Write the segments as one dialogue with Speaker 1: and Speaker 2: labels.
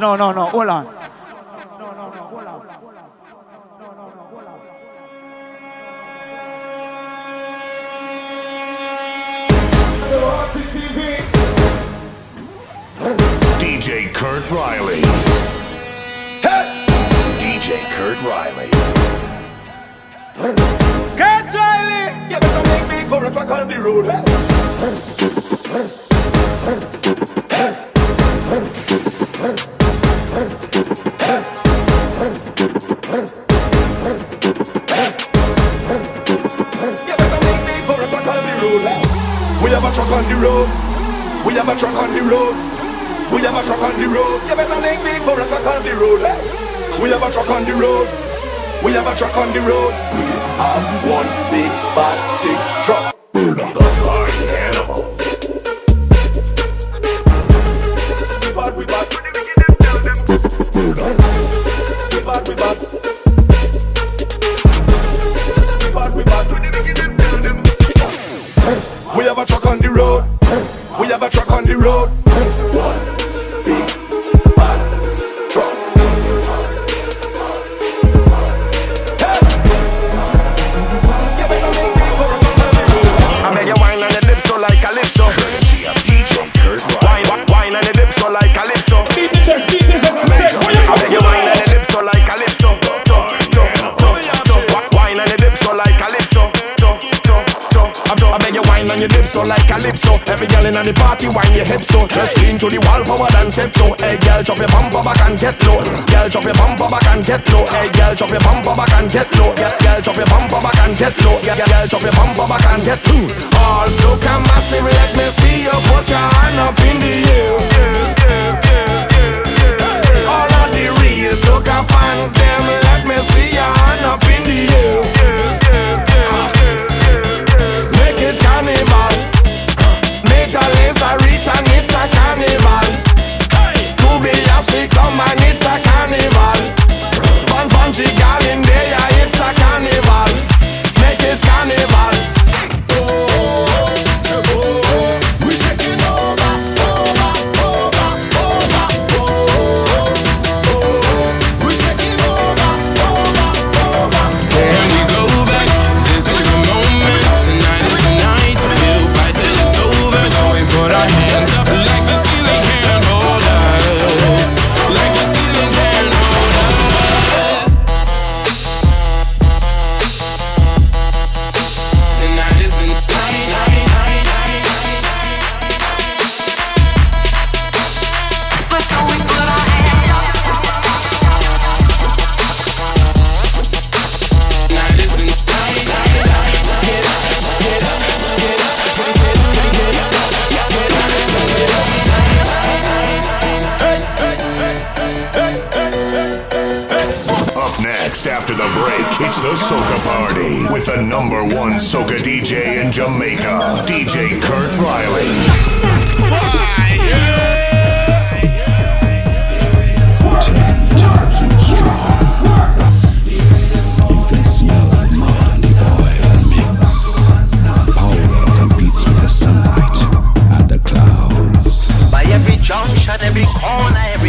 Speaker 1: No, no, no. Hold on.
Speaker 2: Kurt Riley. DJ Kurt Riley.
Speaker 1: Kurt Riley.
Speaker 3: You better make me four o'clock on the road. You better make me four o'clock on the road. We have a truck on the road. We have a truck on the road. We have a truck on the road. You better make me four o'clock on the road. We have a truck on the road. We have a truck on the road. We have one big bad stick truck.
Speaker 2: The Party Animal.
Speaker 3: We bad, we bad. We bad, we bad. We bad, we bad. We have a truck on the road. We have a truck on the road.
Speaker 4: Every girl in the party wine your hips so. Just lean to the wall forward and tiptoe. Hey girl, drop your bumper back and get low. Girl, drop your bumper back and get low. Hey girl, drop your bumper back and get low. Girl, girl, drop your bumper back and get low. Girl, girl, drop your bumper back and get low. Hmm. Also come massive, let me see you put your hand up in the air. All of the real soca fans, Major laser reach and it's a carnival. Kobayashi come and it's a carnival. Fun punchy gal in there,
Speaker 2: next after the break, it's the Soca Party with the number one Soca DJ in Jamaica, DJ Kurt Riley.
Speaker 5: You can smell the mud and the oil mix. Power competes with the sunlight and the clouds.
Speaker 6: By every junction, every corner, every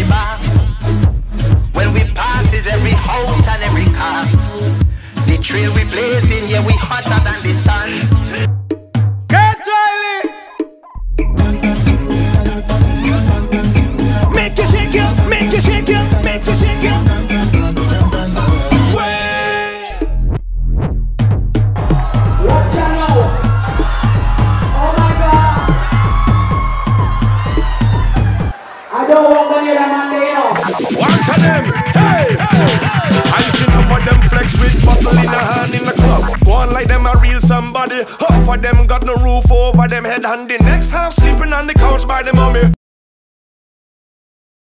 Speaker 4: Half of them got no roof over them head, and the next half sleeping on the couch by the mummy.